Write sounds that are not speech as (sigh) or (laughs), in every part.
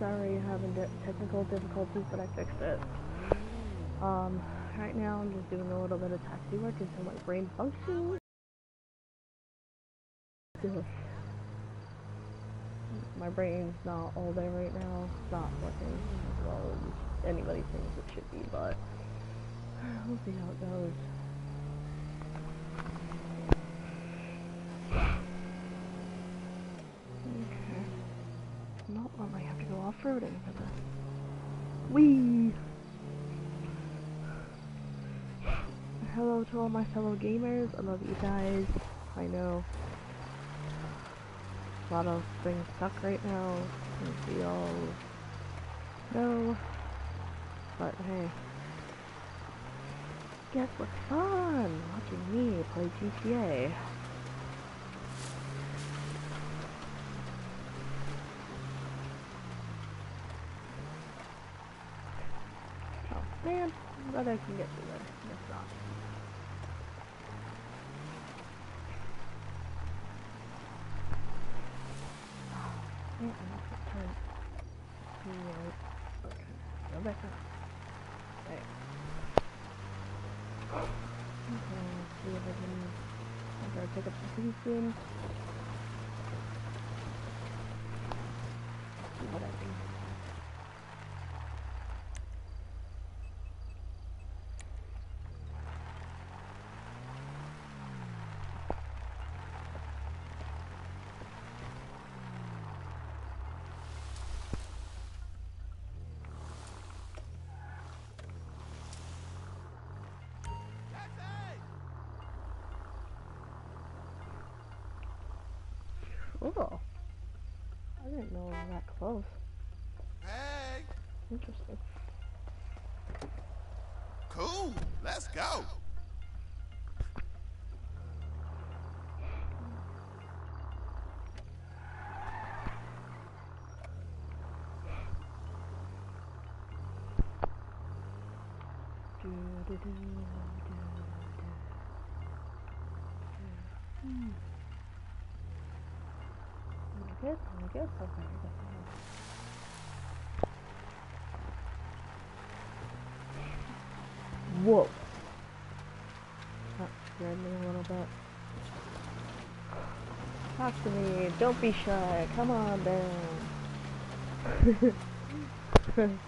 sorry you're having technical difficulties, but I fixed it. Um, right now I'm just doing a little bit of taxi work until my brain functions. My brain's not all there right now. It's not working as well as anybody thinks it should be, but we'll see how it goes. Okay. Not when I have to go off-roading for this. Whee! Hello to all my fellow gamers. I love you guys. I know a lot of things suck right now, as we all know. But hey, guess what's fun? Watching me play GTA. Oh man, but I can get through there. Yeah, not gonna turn right. Okay, go back up. Right. Okay, let's see if I can. I gotta pick up the piece soon. See what I can. Oh, I didn't know it was that close. Hey, Interesting. cool. Let's go. Do, do, do, do, do. Hmm. Am I good? Am. Whoa! That scared me a little bit. Talk to me. Don't be shy. Come on down. (laughs)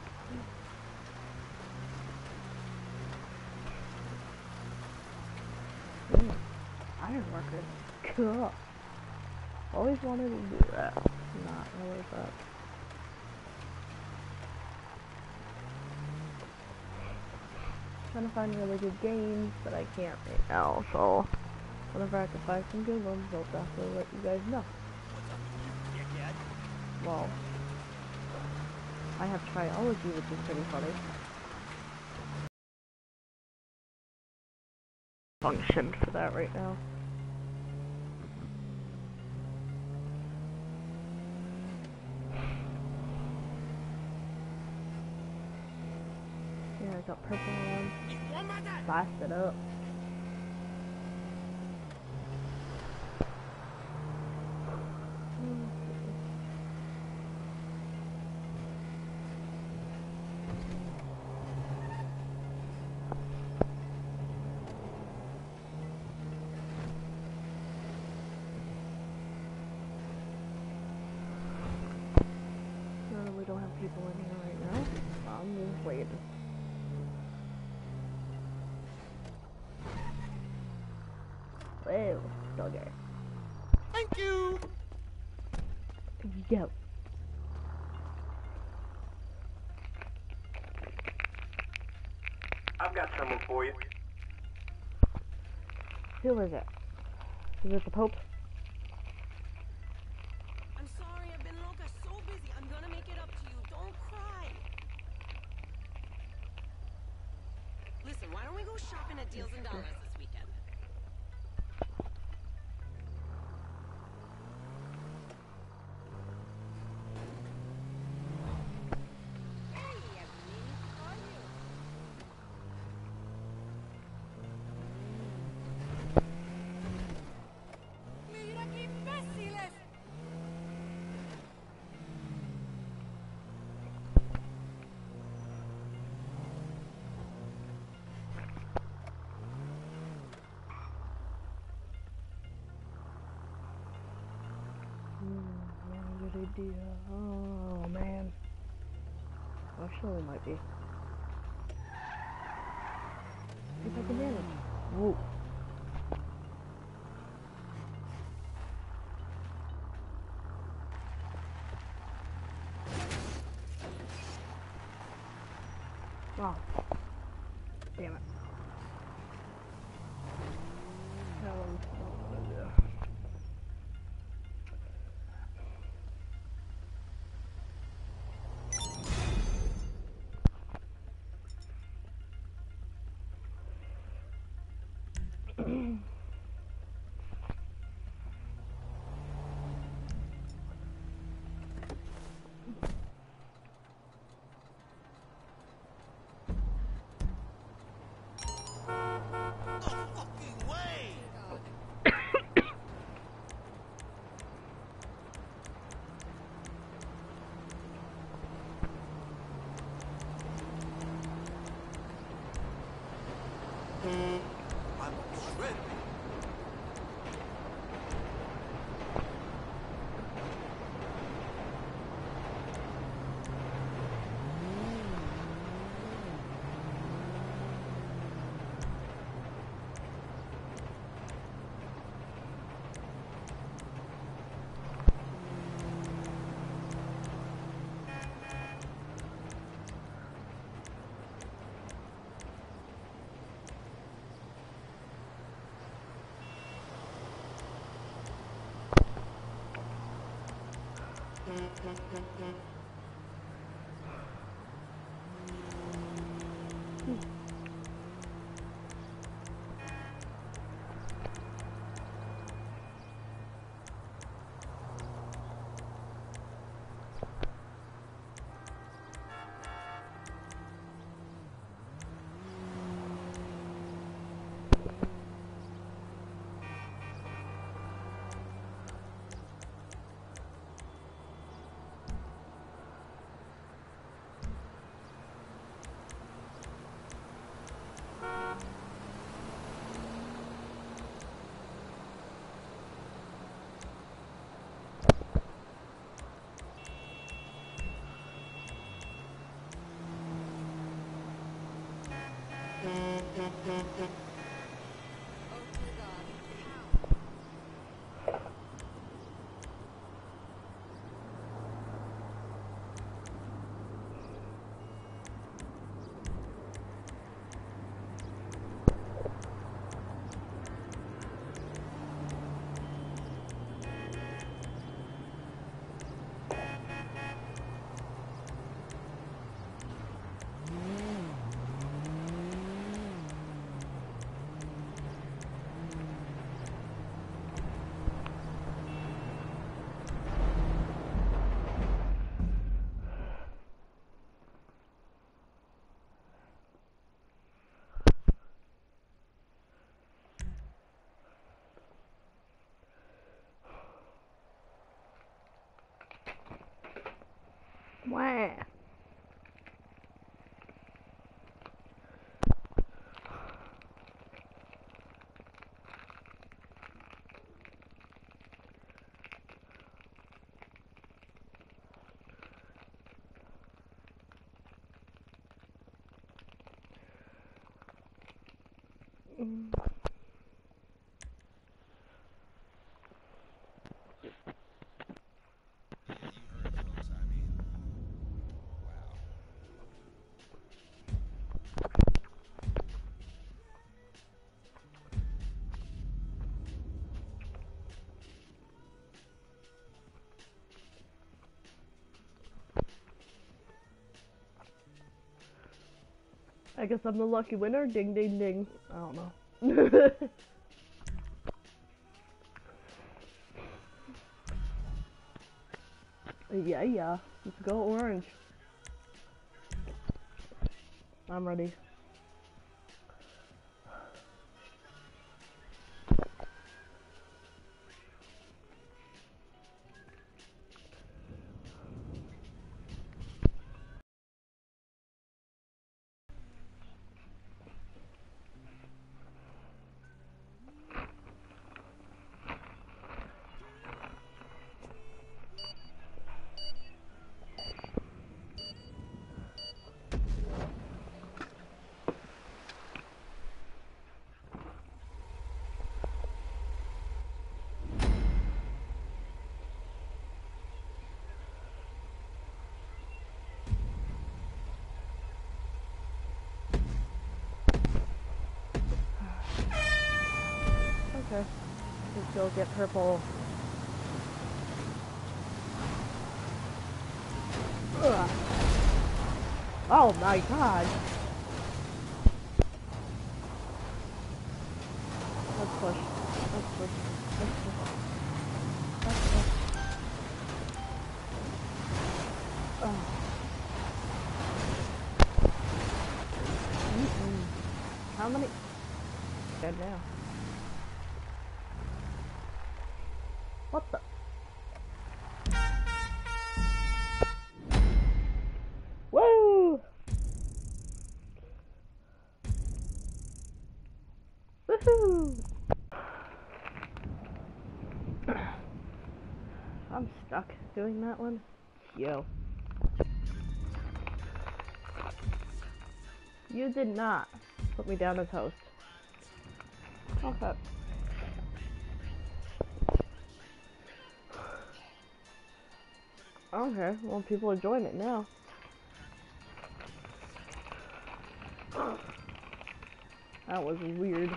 Mm, Iron worker. Cool. Always wanted to do that. Not really, but. Trying to find really good games, but I can't right now, so. Whenever I can find some good ones, I'll definitely let you guys know. Well, I have triology, which is pretty funny. Function for that right now. Got purple one. Blast it up. No, we don't have people in here right now. I'm just waiting. Whoa, doggy. Thank you. Yo. I've got someone for you. Who is it? Is it the Pope? I'm sorry, I've been loca so busy. I'm gonna make it up to you. Don't cry. Listen, why don't we go shopping at Deals and Dollars not good idea. Oh man. Oh, Actually, it might be. If I can manage. Whoa. Mm-hmm. Oh Wah. Mm. I guess I'm the lucky winner. Ding, ding, ding. I don't know. (laughs) yeah, yeah. Let's go orange. I'm ready. Go get purple. Ugh. Oh my god. Let's push. Let's push. Let's push. Let's push. Oh. How many? Dead now. What the? Woo! Woohoo! I'm stuck doing that one. Yo. You did not put me down as host. Okay. Well people are joining it now. That was weird.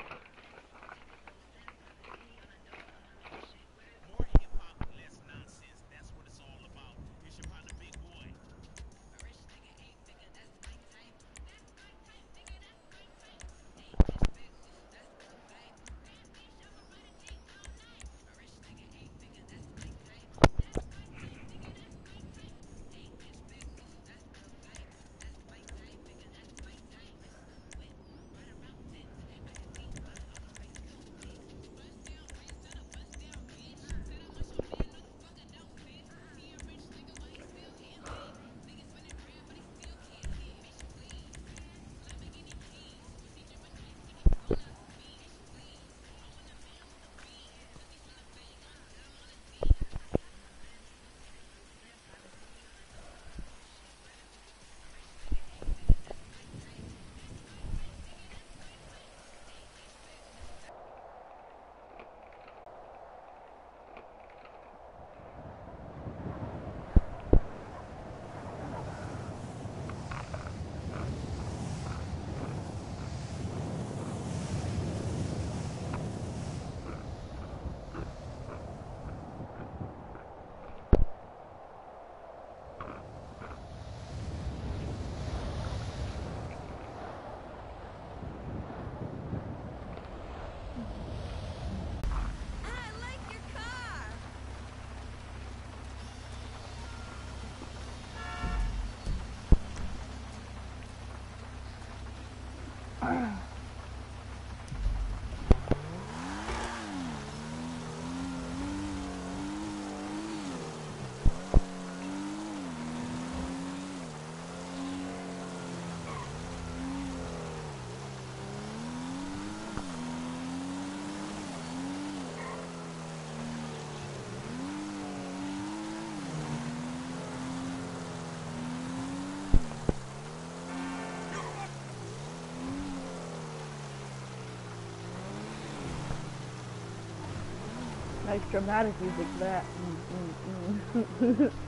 Dramatic music that. Mm, mm, mm. (laughs)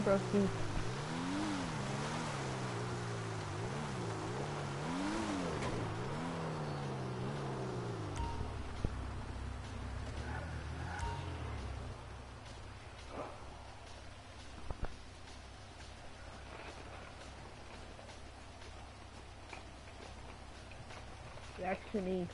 Hi, broski. Reactiony.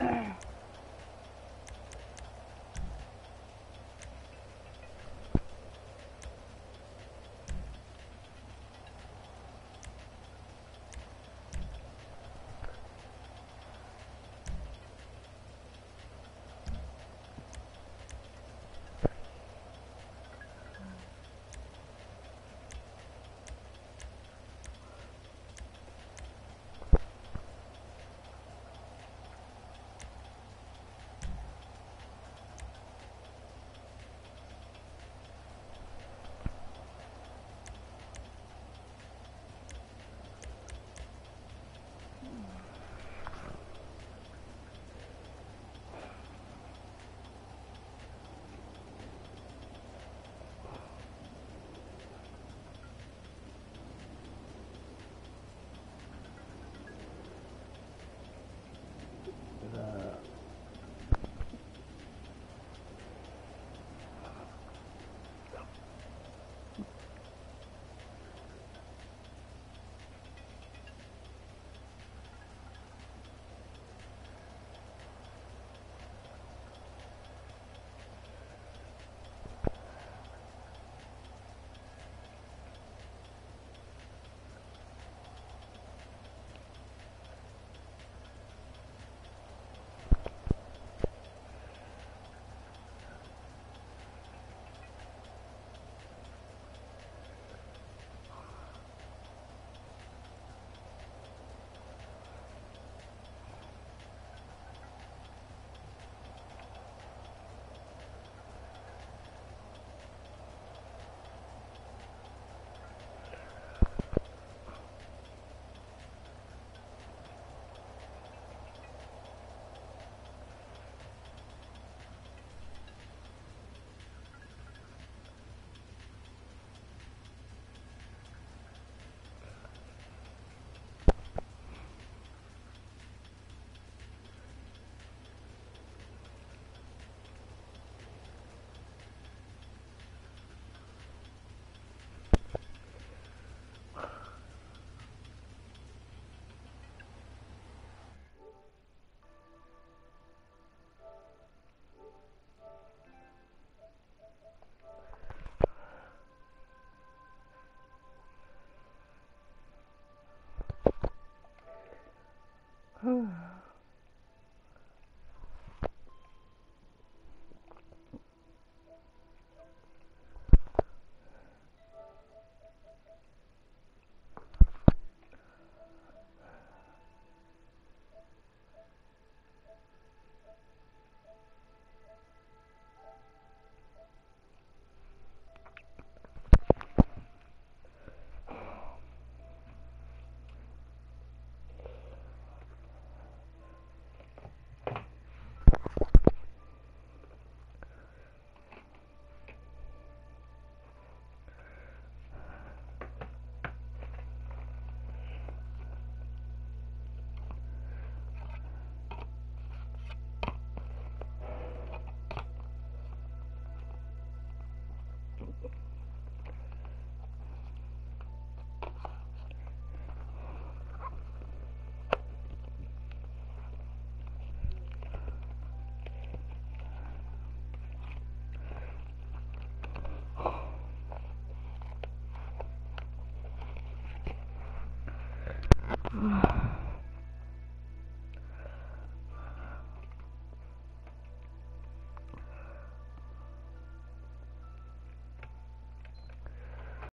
Ugh.